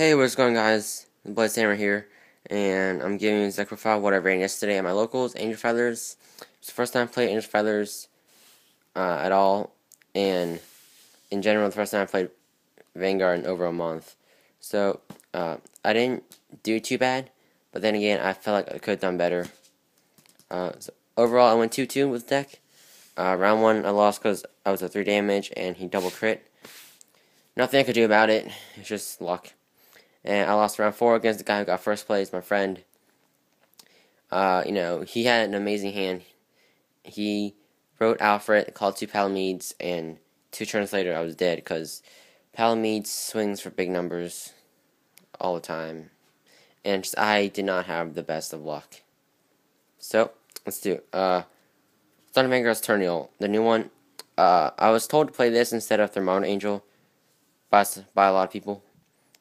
Hey, what's going on, guys? Bloodhammer here, and I'm giving you a profile what I ran yesterday at my locals, Angel Feathers. It's the first time I played Angel Feathers uh, at all, and in general, the first time I played Vanguard in over a month. So, uh, I didn't do too bad, but then again, I felt like I could have done better. Uh, so overall, I went 2 2 with deck. Uh, round 1, I lost because I was a 3 damage, and he double crit. Nothing I could do about it, it's just luck. And I lost round four against the guy who got first place, my friend. Uh, you know, he had an amazing hand. He wrote Alfred, called two Palamedes, and two turns later I was dead because Palamedes swings for big numbers all the time. And just, I did not have the best of luck. So, let's do it. Uh, Thunder Vanguard's Turniel, the new one. Uh, I was told to play this instead of Thermometer Angel by, by a lot of people.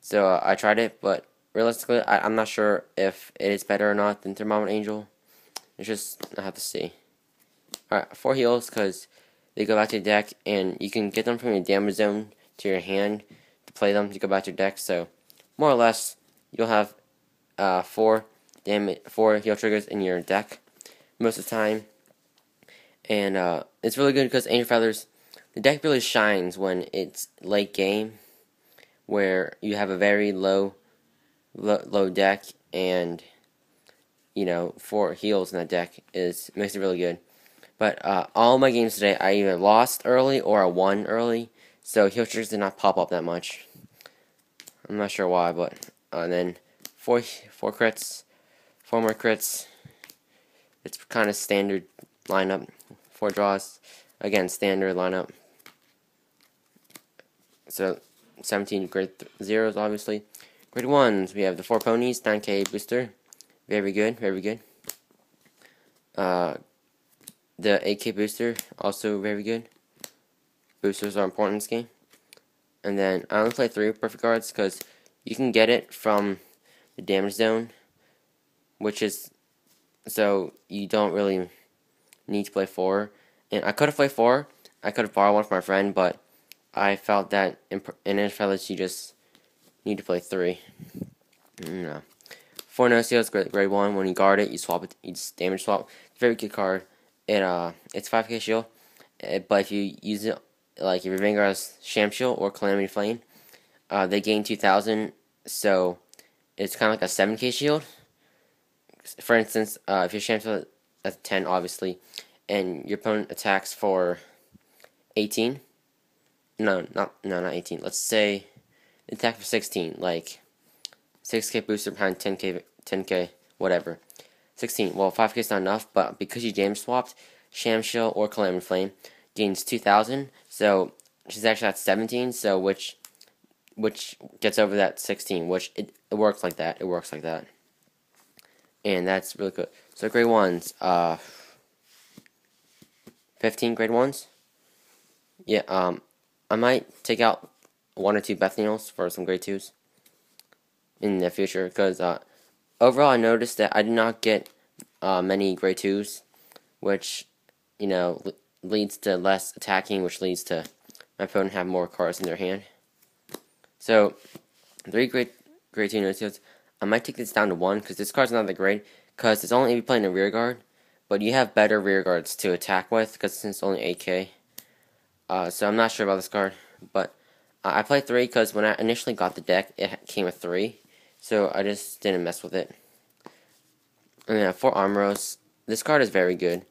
So uh, I tried it, but realistically, I, am not sure if it is better or not than Thermometer Angel. It's just, I have to see. Alright, four heals, because they go back to your deck, and you can get them from your damage zone to your hand to play them to go back to your deck. So, more or less, you'll have uh, four damage, four heal triggers in your deck most of the time. And uh, it's really good because Angel Feathers, the deck really shines when it's late game where you have a very low, low, deck and you know four heals in that deck is makes it really good. But uh, all my games today, I either lost early or I won early, so heal triggers did not pop up that much. I'm not sure why, but uh, and then four four crits, four more crits. It's kind of standard lineup. Four draws, again standard lineup. So 17 grade zeros, obviously. Grade ones, we have the four ponies, 9k booster. Very good, very good. Uh, the 8k booster, also very good. Boosters are important in this game. And then I only play three perfect cards because you can get it from the damage zone, which is so you don't really need to play four. And I could have played four. I could have borrowed one from my friend, but I felt that in, in you just need to play three. No. Four Nociels, grade, grade one. When you guard it, you swap it. You just damage swap. Very good card. It uh, it's five K shield. Uh, but if you use it like if your Vanguard has Shamsiel or Calamity Flame, uh, they gain two thousand. So it's kind of like a seven K shield. For instance, uh, if your Shamsiel at ten, obviously, and your opponent attacks for eighteen no, not no, not 18. Let's say attack for 16, like 6k booster behind 10k, 10k, whatever. 16. Well, 5k is not enough, but because you jam swapped, Shamsiel or Calamity Flame gains 2,000. So she's actually at 17. So which which gets over that 16, which it, it works like that. It works like that. And that's really good. So grade ones, uh, 15 grade ones. Yeah, um, I might take out one or two Bethnaels for some grade twos in the future because uh, overall I noticed that I did not get uh, many grade twos, which you know leads to less attacking, which leads to my opponent have more cards in their hand. So three grade grade two Nociels. I might take this down to one because this card's not that great because it's only if you play in a rear guard, but you have better rear guards to attack with because it's only 8k. Uh, so I'm not sure about this card, but uh, I played three because when I initially got the deck, it came with three, so I just didn't mess with it. And then for Armaros, this card is very good.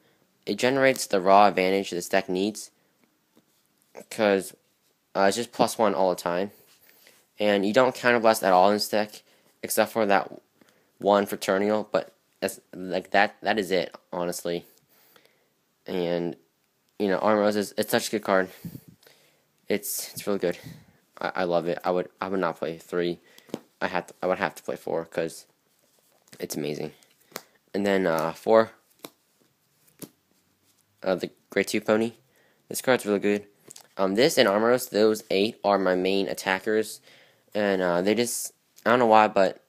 It generates the raw advantage this deck needs, because uh, it's just plus one all the time, and you don't counterblast at all in this deck, except for that one Fraternal, but that's like that. That is it, honestly. And you know, Armaros is it's such a good card. It's it's really good. I, I love it. I would I would not play three. I had to, I would have to play four because it's amazing. And then uh, four, uh, the Great Two Pony. This card's really good. Um, this and Armaros, those eight are my main attackers, and uh, they just I don't know why, but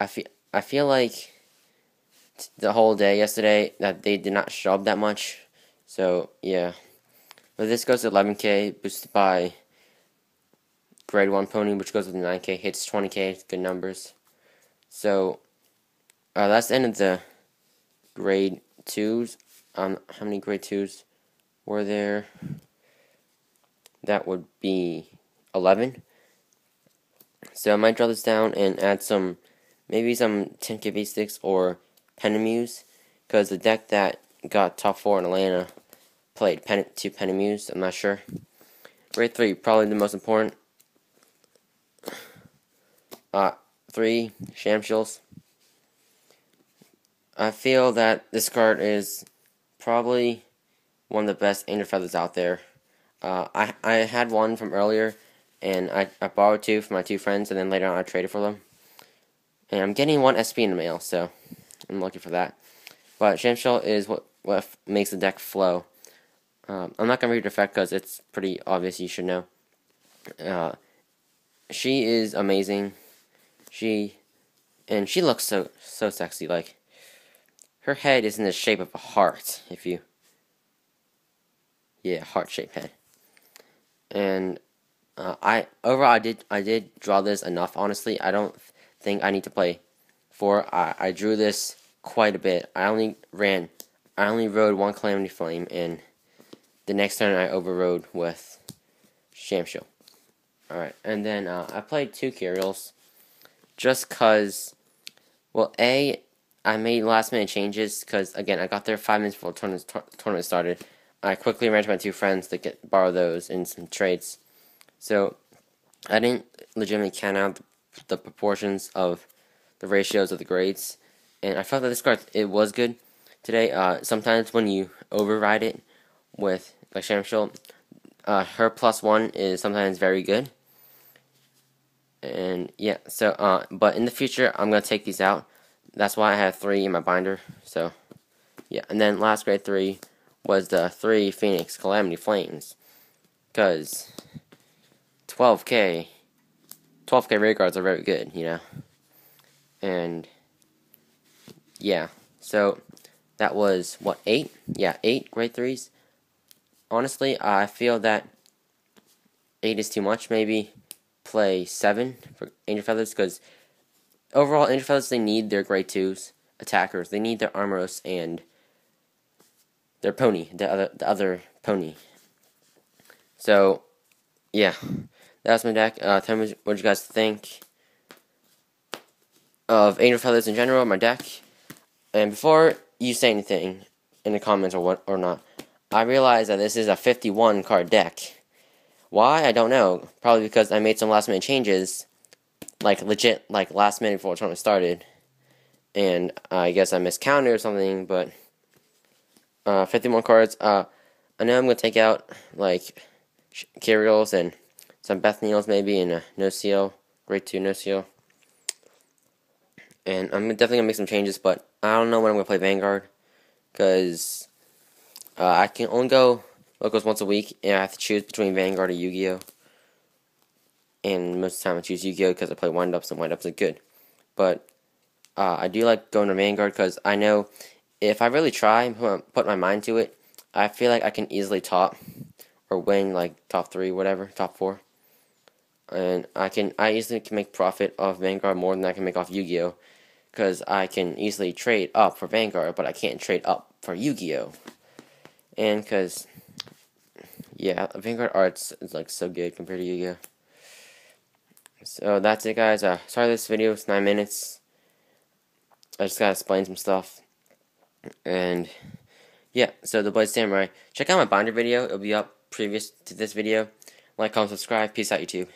I feel I feel like the whole day yesterday that they did not show up that much. So, yeah. But this goes to 11k, boosted by grade 1 pony, which goes with the 9k, hits 20k, good numbers. So, uh, that's the end of the grade 2s. Um, how many grade 2s were there? That would be 11. So I might draw this down and add some, maybe some 10k sticks or Penamuse, because the deck that got top 4 in Atlanta played Pen two Penamuse, I'm not sure. Grade 3, probably the most important. Uh, 3, Shamsiels. I feel that this card is probably one of the best Angel Feathers out there. Uh, I, I had one from earlier, and I, I borrowed two from my two friends, and then later on I traded for them. And I'm getting one SP in the mail, so I'm lucky for that. But Shamsiel is what, what makes the deck flow. Um, I'm not going to read the fact because it's pretty obvious you should know. Uh, she is amazing. She, and she looks so, so sexy, like, her head is in the shape of a heart, if you... Yeah, heart-shaped head. And uh, I overall I did I did draw this enough. Honestly, I don't think I need to play four. I, I drew this quite a bit. I only ran, I only rode one Calamity Flame, and the next turn I overrode with Shamsiel. Alright, and then uh, I played two Kiriels, just cause, well, A, I made last minute changes because again I got there five minutes before the tournament, tournament started. I quickly ran to my two friends to get borrow those and some trades. So I didn't legitimately count out the, the proportions of the ratios of the grades, and I felt that this card it was good today. Uh, sometimes when you override it with like Shamsiel, uh, her plus one is sometimes very good. And yeah, so uh, but in the future I'm gonna take these out that's why I have three in my binder. So, yeah. And then last grade three was the three Phoenix Calamity Flames. Because 12k, 12k rare cards are very good, you know. And, yeah. So, that was, what, eight? Yeah, eight grade threes. Honestly, I feel that eight is too much. Maybe play seven for Angel Feathers because overall, Angel Feathers, they need their grade twos attackers. They need their Armaros and their pony, the other the other pony. So, yeah, that's my deck. Uh, tell me what you guys think of Angel Feathers in general, my deck. And before you say anything in the comments or what or not, I realize that this is a 51 card deck. Why? I don't know. Probably because I made some last minute changes like legit like last minute before the tournament started, and I guess I miscounted or something. But uh, 51 cards. Uh, I know I'm gonna take out like Kiriels and some Bethnaels maybe and a Nociel, grade two Nociel. And I'm definitely gonna make some changes, but I don't know when I'm gonna play Vanguard because uh, I can only go locals once a week, and I have to choose between Vanguard or Yu-Gi-Oh and most of the time I choose Yu-Gi-Oh because I play wind-ups and wind-ups are good. But uh, I do like going to Vanguard because I know if I really try and put my mind to it, I feel like I can easily top or win like top three, whatever, top four. And I can I easily can make profit off Vanguard more than I can make off Yu-Gi-Oh, because I can easily trade up for Vanguard, but I can't trade up for Yu-Gi-Oh. And because yeah, Vanguard arts is like so good compared to Yu-Gi-Oh. So that's it, guys. Uh, sorry this video is 9 minutes. I just gotta explain some stuff. And, yeah, so the Blaze Samurai. Check out my binder video. It'll be up previous to this video. Like, comment, subscribe. Peace out, YouTube.